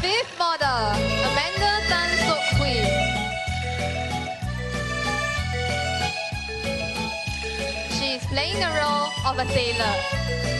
Fifth model, Amanda Tan Sok Kui. She is playing the role of a sailor.